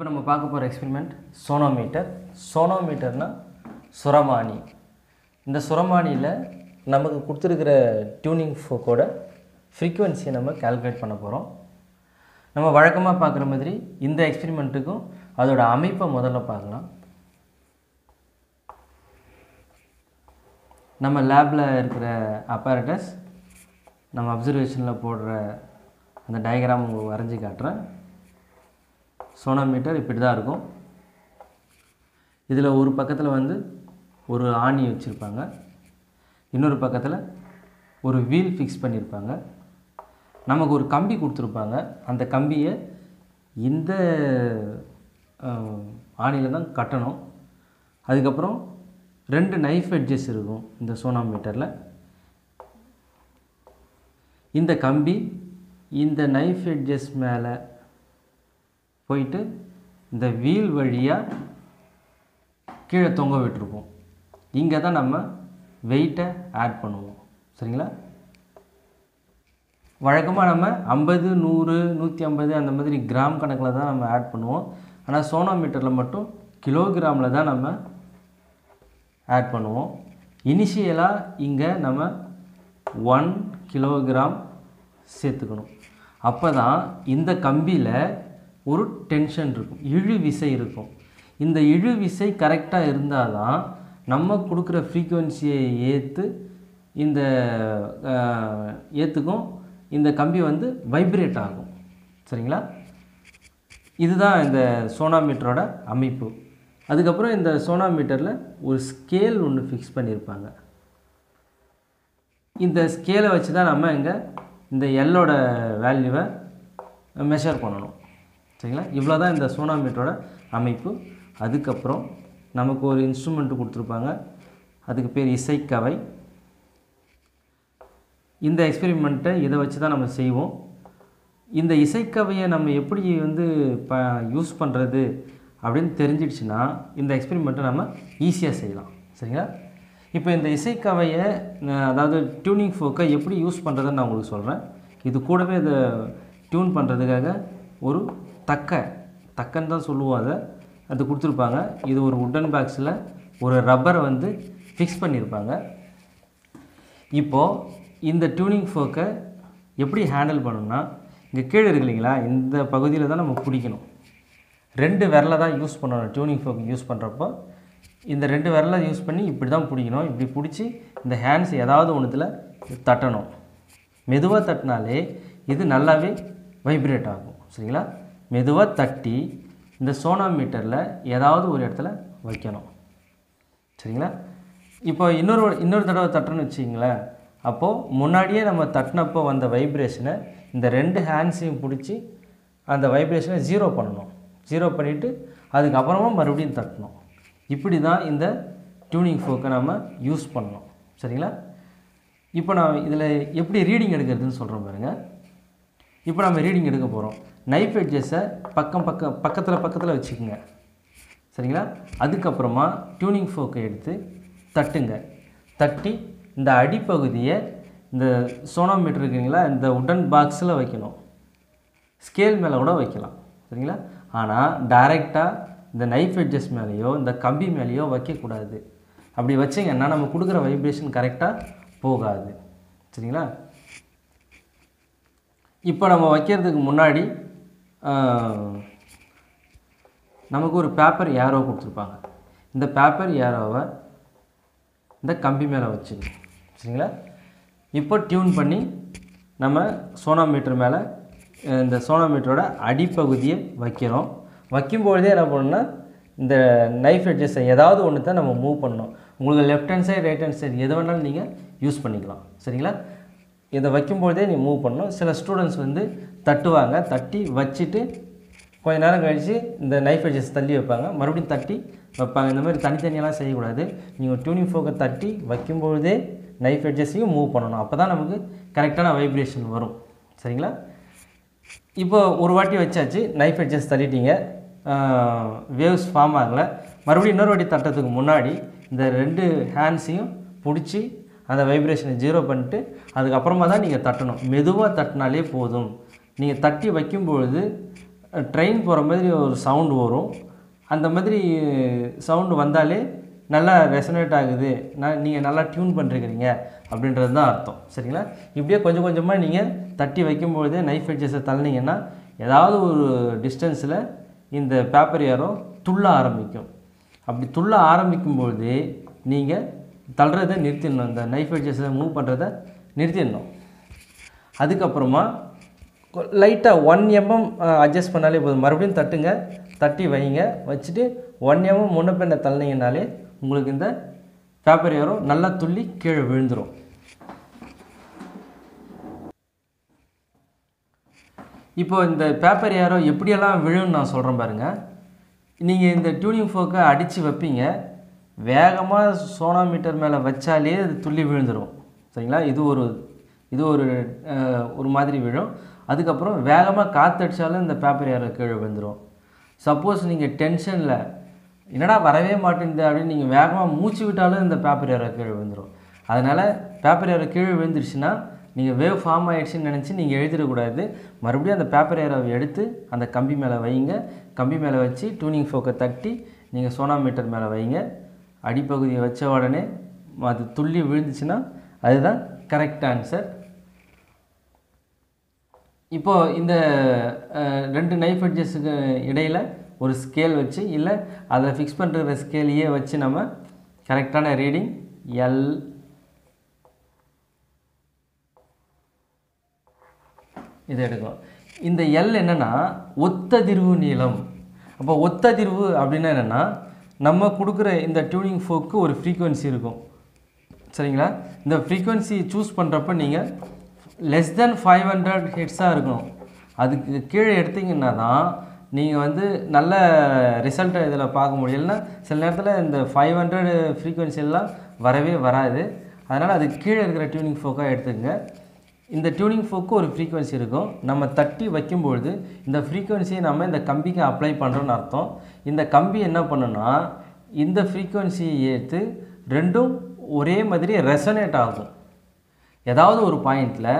இப்போ நம்ம பார்க்க போகிற எக்ஸ்பெரிமெண்ட் சோனோமீட்டர் சோனோமீட்டர்னால் சுரமானி. இந்த சுரமானியில் நமக்கு கொடுத்துருக்கிற டியூனிங் ஃபோக்கோட ஃப்ரீக்குவென்சியை நம்ம கால்குலேட் பண்ண போகிறோம் நம்ம வழக்கமாக பார்க்குற மாதிரி இந்த எக்ஸ்பெரிமெண்ட்டுக்கும் அதோட அமைப்பை முதல்ல பார்க்கலாம். நம்ம லேபில் இருக்கிற அப்பாரட்டஸ் நம்ம அப்சர்வேஷனில் போடுற அந்த டயக்ராம் உங்களுக்கு வரைஞ்சி காட்டுறேன். சோனோமீட்டர் இப்படி தான் இருக்கும். இதில் ஒரு பக்கத்தில் வந்து ஒரு ஆணி வச்சுருப்பாங்க. இன்னொரு பக்கத்தில் ஒரு வீல் ஃபிக்ஸ் பண்ணியிருப்பாங்க நமக்கு ஒரு கம்பி கொடுத்துருப்பாங்க. அந்த கம்பியை இந்த ஆணியில் தான் கட்டணும். அதுக்கப்புறம் ரெண்டு நைஃப் எட்ஜஸ் இருக்கும் இந்த சோனாமீட்டரில். இந்த கம்பி இந்த நைஃப் எட்ஜஸ் மேலே போயிட்டு இந்த வீல் வழியாக கீழே தொங்க விட்டுருப்போம். இங்கே தான் நம்ம வெயிட்டை ஆட் பண்ணுவோம். சரிங்களா? வழக்கமாக நம்ம ஐம்பது நூறு நூற்றி ஐம்பது அந்த மாதிரி கிராம் கணக்கில் தான் நம்ம ஆட் பண்ணுவோம். ஆனால் சோனோமீட்டரில் மட்டும் கிலோகிராமில் தான் நம்ம ஆட் பண்ணுவோம். இனிஷியலாக இங்கே நம்ம ஒன் கிலோகிராம் சேர்த்துக்கணும். அப்போ தான் இந்த கம்பியில் ஒரு டென்ஷன் இருக்கும் இழு விசை இருக்கும். இந்த இழு விசை கரெக்டாக இருந்தால் தான் நம்ம கொடுக்குற ஃப்ரீக்குவென்சியை ஏற்று இந்த ஏற்றுக்கும் இந்த கம்பி வந்து வைப்ரேட் ஆகும். சரிங்களா? இதுதான் இந்த சோனாமீட்டரோட அமைப்பு. அதுக்கப்புறம் இந்த சோனாமீட்டரில் ஒரு ஸ்கேல் ஒன்று ஃபிக்ஸ் பண்ணியிருப்பாங்க. இந்த ஸ்கேலை வச்சு தான் நம்ம இங்கே இந்த எல்லோட வேல்யூவை மெஷர் பண்ணணும். சரிங்களா? இவ்வளோ தான் இந்த சோனாமீட்டரோட அமைப்பு. அதுக்கப்புறம் நமக்கு ஒரு இன்ஸ்ட்ருமெண்ட்டு கொடுத்துருப்பாங்க. அதுக்கு பேர் இசைக்கவை. இந்த எக்ஸ்பெரிமெண்ட்டை இதை வச்சு தான் நம்ம செய்வோம். இந்த இசைக்கவையை நம்ம எப்படி வந்து ப யூஸ் பண்ணுறது அப்படின்னு தெரிஞ்சிடுச்சுன்னா இந்த எக்ஸ்பெரிமெண்ட்டை நம்ம ஈஸியாக செய்யலாம். சரிங்களா? இப்போ இந்த இசைக்கவையை அதாவது டியூனிங் ஃபோக்கை எப்படி யூஸ் பண்ணுறதுன்னு நான் உங்களுக்கு சொல்கிறேன் இது கூடவே இதை டியூன் பண்ணுறதுக்காக ஒரு தக்க தக்கன்னு தான் சொல்லுவோம் அதை. அது கொடுத்துருப்பாங்க. இது ஒரு உட்டன் பாக்ஸில் ஒரு ரப்பரை வந்து ஃபிக்ஸ் பண்ணியிருப்பாங்க. இப்போது இந்த டியூனிங் ஃபோக்கை எப்படி ஹேண்டில் பண்ணணும்னா இங்கே கீழே இருக்கு இல்லைங்களா? இந்த பகுதியில் தான் நம்ம பிடிக்கணும். ரெண்டு விரலை தான் யூஸ் பண்ணணும். டியூனிங் ஃபோக் யூஸ் பண்ணுறப்போ இந்த ரெண்டு விரலை யூஸ் பண்ணி இப்படி தான் பிடிக்கணும். இப்படி பிடிச்சி இந்த ஹேண்ட்ஸ் ஏதாவது ஒன்றுத்தில் தட்டணும். மெதுவாக தட்டினாலே இது நல்லாவே வைப்ரேட் ஆகும். சரிங்களா? மெதுவாக தட்டி இந்த சோனாமீட்டரில் ஏதாவது ஒரு இடத்துல வைக்கணும். சரிங்களா? இப்போ இன்னொரு இன்னொரு தடவை தட்டுறோன்னு வச்சிங்களேன் அப்போது முன்னாடியே நம்ம தட்டினப்போ வந்த வைப்ரேஷனை இந்த ரெண்டு ஹேண்ட்ஸையும் பிடிச்சி அந்த வைப்ரேஷனை ஜீரோ பண்ணணும். ஜீரோ பண்ணிவிட்டு அதுக்கப்புறமா மறுபடியும் தட்டணும். இப்படி தான் இந்த டியூனிங் ஃபோக்கை நம்ம யூஸ் பண்ணணும். சரிங்களா? இப்போ நான் இதில் எப்படி ரீடிங் எடுக்கிறதுன்னு சொல்கிறோம் பாருங்கள் இப்போ நம்ம ரீடிங் எடுக்க போகிறோம் நைஃப் எட்ஜஸை பக்கம் பக்கம் பக்கத்தில் பக்கத்தில் வச்சுக்கோங்க. சரிங்களா? அதுக்கப்புறமா டியூனிங் ஃபோக்கை எடுத்து தட்டுங்க. தட்டி இந்த அடிப்பகுதியை இந்த சோனோமீட்டர் இருக்குங்களா இந்த உடன் பாக்ஸில் வைக்கணும். ஸ்கேல் மேலே கூட வைக்கலாம். சரிங்களா? ஆனால் டைரெக்டாக இந்த நைஃப் எட்ஜஸ் மேலேயோ இந்த கம்பி மேலேயோ வைக்கக்கூடாது. அப்படி வச்சிங்கன்னா நம்ம கொடுக்குற வைப்ரேஷன் கரெக்டாக போகாது. சரிங்களா? இப்போ நம்ம வைக்கிறதுக்கு முன்னாடி நமக்கு ஒரு பேப்பர் ஏரோ கொடுத்துருப்பாங்க. இந்த பேப்பர் ஏரோவை இந்த கம்பி மேலே வச்சுக்கணும் சரிங்களா? இப்போ டியூன் பண்ணி நம்ம சோனாமீட்டர் மேலே இந்த சோனாமீட்டரோட அடிப்பகுதியை வைக்கிறோம். வைக்கும்பொழுதே என்ன பண்ணணும்னா இந்த நைஃப் எட்ஜஸை ஏதாவது ஒன்று தான் நம்ம மூவ் பண்ணணும். உங்களுக்கு left hand side right hand side எது வேணாலும் நீங்கள் யூஸ் பண்ணிக்கலாம். சரிங்களா? இதை வைக்கும்பொழுதே நீ மூவ் பண்ணணும். சில ஸ்டூடெண்ட்ஸ் வந்து தட்டுவாங்க. தட்டி வச்சுட்டு கொஞ்ச நேரம் கழித்து இந்த நைஃப் எட்ஜஸ் தள்ளி வைப்பாங்க. மறுபடியும் தட்டி வைப்பாங்க. இந்த மாதிரி தனித்தனியெல்லாம் செய்யக்கூடாது. நீங்கள் டியூனிங் ஃபோக்கை தட்டி வைக்கும்பொழுதே நைஃப் எட்ஜஸையும் மூவ் பண்ணணும். அப்போ தான் நமக்கு கரெக்டான வைப்ரேஷன் வரும். சரிங்களா? இப்போ ஒரு வாட்டி வச்சாச்சு. நைஃப் எட்ஜஸ் தள்ளிட்டீங்க. வேவ்ஸ் ஃபார்ம் ஆகலை. மறுபடியும் இன்னொரு வாட்டி தட்டுறதுக்கு முன்னாடி இந்த ரெண்டு ஹேண்ட்ஸையும் பிடிச்சி அந்த வைப்ரேஷனை ஜீரோ பண்ணிட்டு அதுக்கப்புறமா தான் நீங்கள் தட்டணும். மெதுவாக தட்டினாலே போதும். நீங்கள் தட்டி வைக்கும்பொழுது ட்ரெயின் போகிற மாதிரி ஒரு சவுண்டு வரும். அந்த மாதிரி சவுண்டு வந்தாலே நல்லா ரெசனேட் ஆகுது. நான் நீங்கள் நல்லா டியூன் பண்ணிருக்கிறீங்க. அப்படின்றது தான் அர்த்தம். சரிங்களா? இப்படியே கொஞ்சம் கொஞ்சமாக நீங்கள் தட்டி வைக்கும்பொழுதே நைஃப் எட்ஜஸை தள்ளினீங்கன்னா ஏதாவது ஒரு டிஸ்டன்ஸில் இந்த பேப்பர் ஏரோ துள்ள ஆரம்பிக்கும். அப்படி துள்ள ஆரம்பிக்கும் பொழுது நீங்கள் தள்ளுறதை நிறுத்திடணும். இந்த நைஃப் எட்ஜஸை மூவ் பண்ணுறதை நிறுத்திடணும். அதுக்கப்புறமா லைட்டாக ஒன் எம்எம் அட்ஜஸ்ட் பண்ணாலே போதும். மறுபடியும் தட்டுங்க. தட்டி வைங்க. வச்சுட்டு ஒன் எம்எம் முன்ன பின்ன தள்ளினீங்கனாலே உங்களுக்கு இந்த பேப்பர் ஏரோ நல்லா துள்ளி கீழே விழுந்துடும் இப்போ இந்த பேப்பர் ஏரோ எப்படியெல்லாம் விழுன்னு நான் சொல்கிறேன் பாருங்கள் நீங்கள் இந்த டியூனிங் ஃபோக்கை அடித்து வைப்பீங்க. வேகமாக சோனாமீட்டர் மேலே வச்சாலே அது துள்ளி விழுந்துடும் சரிங்களா? இது ஒரு இது ஒரு ஒரு மாதிரி விழும். அதுக்கப்புறம் வேகமாக காற்றடிச்சாலும் இந்த பேப்பர் ஏரோ கீழே விழுந்துடும் சப்போஸ் நீங்கள் டென்ஷனில் என்னடா வரவே மாட்டேங்குது அப்படின்னு நீங்கள் வேகமாக மூச்சு விட்டாலும் இந்த பேப்பர் ஏரோ கீழே விழுந்துடும் அதனால் பேப்பர் ஏரோ கீழே விழுந்துருச்சுன்னா நீங்கள் வேவ் ஃபார்ம் ஆகிடுச்சின்னு நினச்சி நீங்கள் எழுதிடக்கூடாது. மறுபடியும் அந்த பேப்பர் ஏரோவை எடுத்து அந்த கம்பி மேலே வைங்க கம்பி மேலே வச்சு டியூனிங் ஃபோக்கை தட்டி நீங்கள் சோனாமீட்டர் மேலே வைங்க அடிப்பகுதியை வச்ச உடனே அது துள்ளி விழுந்துச்சுன்னா அதுதான் கரெக்ட் ஆன்சர் இப்போது இந்த ரெண்டு நைஃப் எட்ஜஸுக்கு இடையில் ஒரு ஸ்கேல் வச்சு இல்லை அதை ஃபிக்ஸ் பண்ணுற ஸ்கேலையே வச்சு நம்ம கரெக்டான ரீடிங் எல் இதை எடுக்கும் இந்த எல் என்னென்னா ஒத்ததிர்வு நீளம். அப்போ ஒத்ததிர்வு அப்படின்னா என்னென்னா நம்ம கொடுக்குற இந்த டியூனிங் ஃபோக்கு ஒரு ஃப்ரீக்குவென்சி இருக்கும். சரிங்களா? இந்த ஃப்ரீக்குவென்சி சூஸ் பண்ணுறப்ப நீங்கள் லெஸ் தென் ஃபைவ் ஹண்ட்ரட் ஹெட்ஸாக இருக்கணும். அதுக்கு கீழே எடுத்தீங்கன்னா தான் நீங்கள் வந்து நல்ல ரிசல்ட்டை இதில் பார்க்க முடியும். இல்லைன்னா சில நேரத்தில் இந்த ஃபைவ் ஹண்ட்ரட் ஃப்ரீக்குவென்சிலாம் வரவே வராது. அதனால் அதுக்கு கீழே இருக்கிற டியூனிங் ஃபோக்காக எடுத்துக்கங்க. இந்த டியூனிங் ஃபோக்கு ஒரு ஃப்ரீக்குவென்சி இருக்கும். நம்ம தட்டி வைக்கும்பொழுது இந்த ஃப்ரீக்குவென்சியை நம்ம இந்த கம்பிக்கு அப்ளை பண்ணுறோன்னு அர்த்தம். இந்த கம்பி என்ன பண்ணுன்னா இந்த ஃப்ரீக்குவன்சியை ஏற்று ரெண்டும் ஒரே மாதிரி ரெசனேட் ஆகும். ஏதாவது ஒரு பாயிண்டில்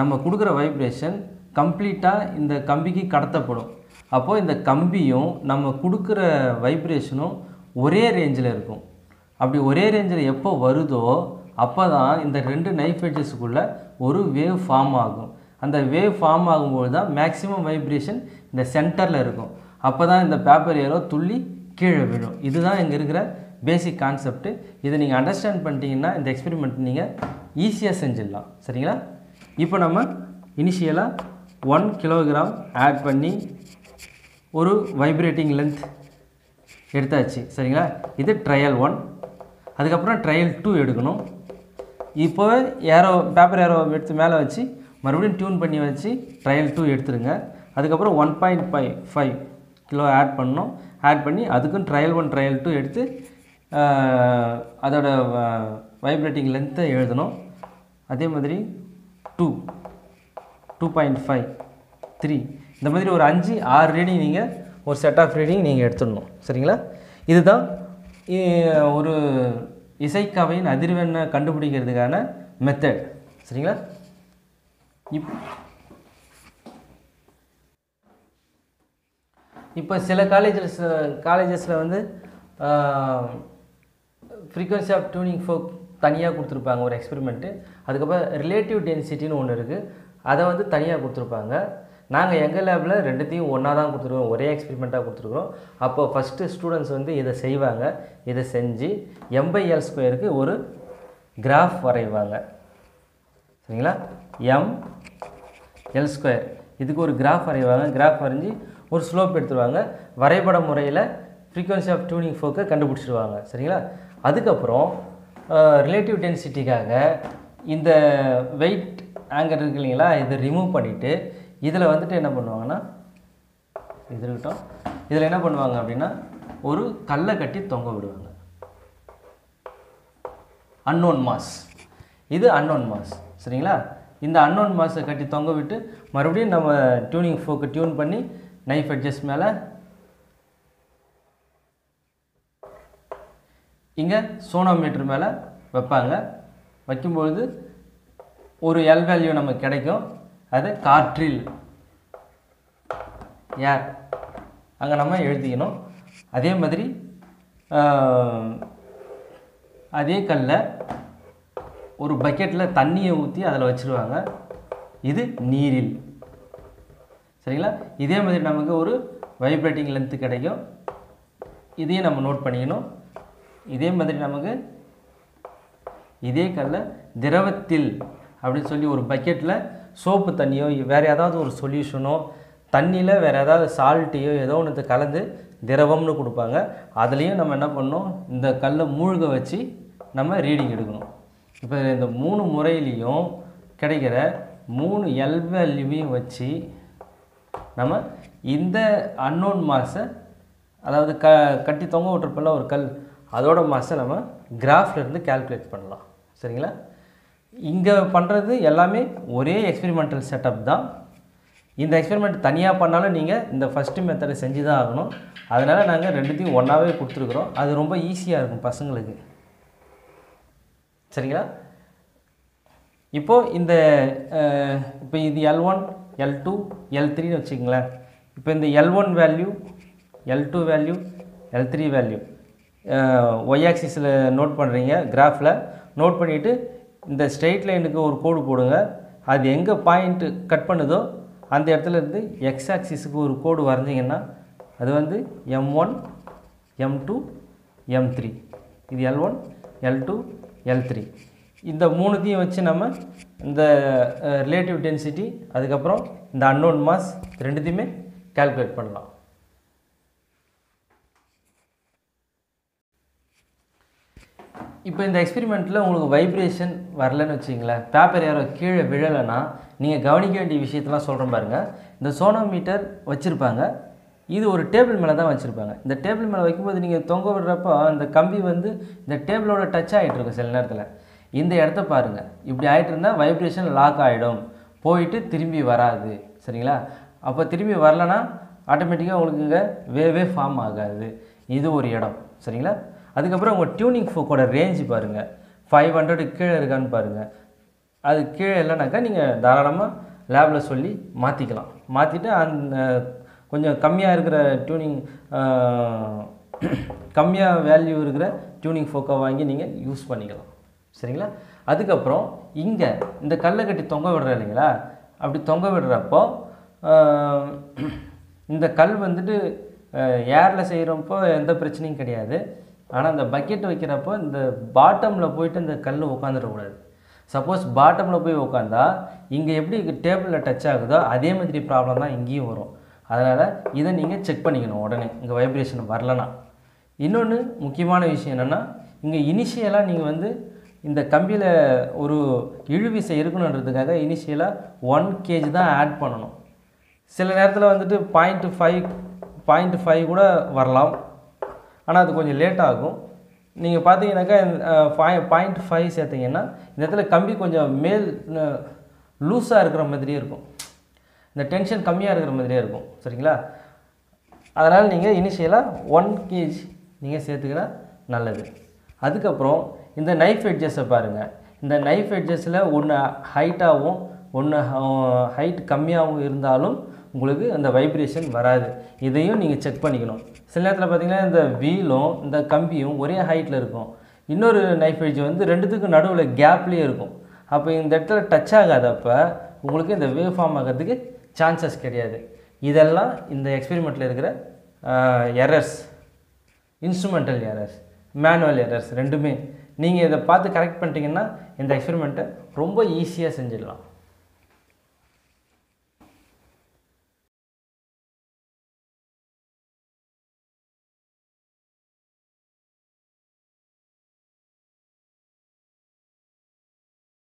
நம்ம கொடுக்குற வைப்ரேஷன் கம்ப்ளீட்டாக இந்த கம்பிக்கு கடத்தப்படும். அப்போது இந்த கம்பியும் நம்ம கொடுக்குற வைப்ரேஷனும் ஒரே ரேஞ்சில் இருக்கும். அப்படி ஒரே ரேஞ்சில் எப்போ வருதோ அப்போ தான் இந்த ரெண்டு நைஃப் எட்ஜஸுக்குள்ளே ஒரு வேவ் ஃபார்ம் ஆகும். அந்த வேவ் ஃபார்ம் ஆகும்போது தான் மேக்ஸிமம் வைப்ரேஷன் இந்த சென்டரில் இருக்கும். அப்போ தான் இந்த பேப்பர் ஏரோ துள்ளி கீழே விழும். இதுதான் இங்கே இருக்கிற பேசிக் கான்செப்ட் இதை நீங்கள் அண்டர்ஸ்டாண்ட் பண்ணிட்டீங்கன்னா இந்த எக்ஸ்பெரிமெண்ட் நீங்கள் ஈஸியாக செஞ்சிடலாம். சரிங்களா? இப்போ நம்ம இனிஷியலாக ஒன் கிலோகிராம் ஆட் பண்ணி ஒரு வைப்ரேட்டிங் லென்த் எடுத்தாச்சு. சரிங்களா? இது ட்ரையல் ஒன் அதுக்கப்புறம் ட்ரையல் டூ எடுக்கணும். இப்போவே ஏரோ பேப்பர் ஏரோ எடுத்து மேலே வச்சு மறுபடியும் டியூன் பண்ணி வச்சு ட்ரையல் டூ எடுத்துருங்க அதுக்கப்புறம் one point five five kilo add பண்ணோம் ஆட் பண்ணி அதுக்கும் ட்ரையல் ஒன் ட்ரையல் டூ எடுத்து அதோட வைப்ரேட்டிங் லென்த்தை எழுதணும். அதே மாதிரி two two point five three இந்த மாதிரி ஒரு அஞ்சு ஆறு ரீடிங் நீங்கள் ஒரு செட் ஆஃப் ரீடிங் நீங்கள் எடுத்துடணும். சரிங்களா? இதுதான் ஒரு இசைக்கவையின் அதிர்வெண்ணை கண்டுபிடிக்கிறதுக்கான மெத்தட் சரிங்களா? இப் இப்போ சில காலேஜஸ் காலேஜஸில் வந்து ஃப்ரீக்வன்சி ஆஃப் டியூனிங் ஃபோக் தனியாக கொடுத்துருப்பாங்க ஒரு எக்ஸ்பெரிமெண்ட்டு அதுக்கப்புறம் ரிலேட்டிவ் டென்சிட்டின்னு ஒன்று இருக்குது அதை வந்து தனியாக கொடுத்துருப்பாங்க. நாங்கள் எங்கள் லேபில் ரெண்டுத்தையும் ஒன்றா தான் கொடுத்துருக்கோம் ஒரே எக்ஸ்பெரிமெண்ட்டாக கொடுத்துருக்குறோம். அப்போ ஃபஸ்ட்டு ஸ்டூடெண்ட்ஸ் வந்து இதை செய்வாங்க. இதை செஞ்சு எம்பை எல் ஸ்கொயருக்கு ஒரு கிராஃப் வரைவாங்க. சரிங்களா? எம் எல் ஸ்கொயர் இதுக்கு ஒரு கிராஃப் வரைவாங்க. கிராஃப் வரைஞ்சி ஒரு ஸ்லோப் எடுத்துருவாங்க. வரைபட முறையில் ஃப்ரீக்வன்சி ஆஃப் டியூனிங் ஃபோக்கை கண்டுபிடிச்சிடுவாங்க சரிங்களா? அதுக்கப்புறம் ரிலேட்டிவ் டென்சிட்டிக்காக இந்த வெயிட் ஆங்கர் இருக்கு இல்லைங்களா? இதை ரிமூவ் பண்ணிவிட்டு இதில் வந்துட்டு என்ன பண்ணுவாங்கன்னா இது இருக்கட்டும் இதில் என்ன பண்ணுவாங்க அப்படின்னா ஒரு கல்லை கட்டி தொங்க விடுவாங்க. அன்னோன் மாஸ் இது அன்னோன் மாஸ் சரிங்களா? இந்த அன்னோன் மாஸை கட்டி தொங்க விட்டு மறுபடியும் நம்ம டியூனிங் ஃபோக்கு டியூன் பண்ணி நைஃப் அட்ஜஸ்ட் மேலே இங்கே சோனோமீட்டர் மேலே வைப்பாங்க. வைக்கும்பொழுது ஒரு எல் வேல்யூ நமக்கு கிடைக்கும். அது காற்றில். ஏர் அங்கே நம்ம எழுதிக்கணும். அதே மாதிரி அதே கல்ல ஒரு பக்கெட்டில் தண்ணியை ஊற்றி அதில் வச்சுருவாங்க. இது நீரில். சரிங்களா? இதே மாதிரி நமக்கு ஒரு வைப்ரேட்டிங் லென்த்து கிடைக்கும். இதையும் நம்ம நோட் பண்ணிக்கணும். இதே மாதிரி நமக்கு இதே கல்ல திரவத்தில் அப்படின்னு சொல்லி ஒரு பக்கெட்டில் சோப்பு தண்ணியோ வேறு ஏதாவது ஒரு சொல்யூஷனோ தண்ணியில் வேறு ஏதாவது சால்ட்டையோ ஏதோ ஒன்று கலந்து திரவம்னு கொடுப்பாங்க. அதுலேயும் நம்ம என்ன பண்ணணும்? இந்த கல்லை மூழ்க வச்சு நம்ம ரீடிங் எடுக்கணும். இப்போ இந்த மூணு முறையிலையும் கிடைக்கிற மூணு எல்வேல்யூவையும் வச்சு நம்ம இந்த அன்னோன் மாஸை அதாவது க கட்டி தொங்க விட்டுருப்பில்ல ஒரு கல் அதோட மாஸை நம்ம கிராஃப்லேருந்து கேல்குலேட் கால்குலேட் பண்ணலாம். சரிங்களா? இங்கே பண்ணுறது எல்லாமே ஒரே எக்ஸ்பெரிமெண்டல் செட்டப் தான். இந்த எக்ஸ்பெரிமெண்ட் தனியாக பண்ணாலும் நீங்கள் இந்த ஃபஸ்ட்டு மெத்தடை செஞ்சு தான் ஆகணும். அதனால் நாங்கள் ரெண்டுத்தையும் ஒன்றாவே கொடுத்துருக்குறோம். அது ரொம்ப ஈஸியாக இருக்கும் பசங்களுக்கு. சரிங்களா? இப்போது இந்த இப்போ இது L one L two L த்ரீன்னு வச்சுக்கங்களேன். இப்போ இந்த L one value L two value L three value Y ஆக்சிஸில் note பண்ணுறீங்க கிராஃபில் நோட் பண்ணிவிட்டு இந்த ஸ்ட்ரெயிட் லைனுக்கு ஒரு கோடு போடுங்க. அது எங்கே பாயிண்ட்டு கட் பண்ணுதோ அந்த இடத்துல இருந்து எக்ஸ் ஆக்சிஸுக்கு ஒரு கோடு வரைஞ்சிங்கன்னா அது வந்து M one M two M three இது L one L two L three இந்த மூணுத்தையும் வச்சு நம்ம இந்த ரிலேட்டிவ் டென்சிட்டி அதுக்கப்புறம் இந்த அன்னோன் மாஸ் ரெண்டுத்தையுமே கால்குலேட் பண்ணலாம். இப்போ இந்த எக்ஸ்பெரிமெண்ட்டில் உங்களுக்கு வைப்ரேஷன் வரலன்னு வச்சிங்களேன் பேப்பர் யாரோ கீழே விழலைன்னா நீங்கள் கவனிக்க வேண்டிய விஷயத்தெல்லாம் சொல்கிறேன் பாருங்கள் இந்த சோனோமீட்டர் வச்சுருப்பாங்க. இது ஒரு டேபிள் மேலே தான் வச்சுருப்பாங்க. இந்த டேபிள் மேலே வைக்கும்போது நீங்கள் தொங்க விடுறப்போ அந்த கம்பி வந்து இந்த டேபிளோட டச் ஆகிட்டு இருக்கும் சில நேரத்தில். இந்த இடத்த பாருங்கள் இப்படி ஆகிட்டு இருந்தால் வைப்ரேஷன் லாக் ஆகிடும் போயிட்டு திரும்பி வராது. சரிங்களா? அப்போ திரும்பி வரலன்னா ஆட்டோமேட்டிக்காக உங்களுக்கு இங்கே வேவே ஃபார்ம் ஆகாது. இது ஒரு இடம். சரிங்களா? அதுக்கப்புறம் உங்கள் டியூனிங் ஃபோக்கோட ரேஞ்சு பாருங்கள் ஃபைவ் ஹண்ட்ரடு கீழே இருக்கான்னு பாருங்கள் அது கீழே இல்லைனாக்கா நீங்கள் தாராளமாக லேபில் சொல்லி மாற்றிக்கலாம் மாற்றிட்டு அந்த கொஞ்சம் கம்மியாக இருக்கிற டியூனிங் கம்மியாக வேல்யூ இருக்கிற டியூனிங் ஃபோக்கை வாங்கி நீங்கள் யூஸ் பண்ணிக்கலாம். சரிங்களா? அதுக்கப்புறம் இங்கே இந்த கல்லை கட்டி தொங்க விடுற இல்லைங்களா? அப்படி தொங்க விடுறப்போ இந்த கல் வந்துட்டு ஏரில் செய்கிறப்போ எந்த பிரச்சனையும் கிடையாது. ஆனால் இந்த பக்கெட் வைக்கிறப்போ இந்த பாட்டமில் போயிட்டு இந்த கல் உட்காந்துடக்கூடாது சப்போஸ் பாட்டமில் போய் உட்காந்தா இங்கே எப்படி டேபிளில் டச் ஆகுதோ அதே மாதிரி ப்ராப்ளம் தான் இங்கேயும் வரும். அதனால் இதை நீங்கள் செக் பண்ணிக்கணும் உடனே. இங்கே வைப்ரேஷன் வரலனா இன்னொன்று முக்கியமான விஷயம் என்னென்னா இங்கே இனிஷியலாக நீங்கள் வந்து இந்த கம்பியில் ஒரு இழுவிசை இருக்கணுன்றதுக்காக இனிஷியலாக ஒன் கேஜி தான் ஆட் பண்ணணும். சில நேரத்தில் வந்துட்டு பாயிண்ட் ஃபைவ் பாயிண்ட் ஃபைவ் கூட வரலாம். ஆனால் அது கொஞ்சம் லேட் ஆகும். நீங்கள் பார்த்தீங்கன்னாக்கா பாயிண்ட் ஃபைவ் சேர்த்தீங்கன்னா இந்த இடத்துல கம்பி கொஞ்சம் மேல் லூஸாக இருக்கிற மாதிரியே இருக்கும். இந்த டென்ஷன் கம்மியாக இருக்கிற மாதிரியே இருக்கும். சரிங்களா? அதனால் நீங்கள் இனிஷியலாக ஒன் கேஜ் நீங்கள் சேர்த்துக்கினா நல்லது. அதுக்கப்புறம் இந்த நைஃப் எட்ஜஸை பாருங்கள் இந்த நைஃப் எட்ஜஸில் ஒன்று ஹைட்டாகவும் ஒன்று ஹைட் கம்மியாகவும் இருந்தாலும் உங்களுக்கு அந்த வைப்ரேஷன் வராது. இதையும் நீங்கள் செக் பண்ணிக்கணும். சில நேரத்தில் பார்த்தீங்கன்னா இந்த வீலும் இந்த கம்பியும் ஒரே ஹைட்டில் இருக்கும். இன்னொரு நைஃப் எட்ஜ் வந்து ரெண்டுத்துக்கும் நடுவில் கேப்லேயே இருக்கும். அப்போ இந்த இடத்துல டச் ஆகாதப்போ உங்களுக்கு இந்த வேவ் ஃபார்ம் ஆகிறதுக்கு சான்சஸ் கிடையாது. இதெல்லாம் இந்த எக்ஸ்பெரிமெண்ட்டில் இருக்கிற errors instrumental errors manual errors ரெண்டுமே. நீங்கள் இதை பார்த்து கரெக்ட் பண்ணிட்டீங்கன்னா இந்த எக்ஸ்பெரிமெண்ட்டை ரொம்ப ஈஸியாக செஞ்சிடலாம்.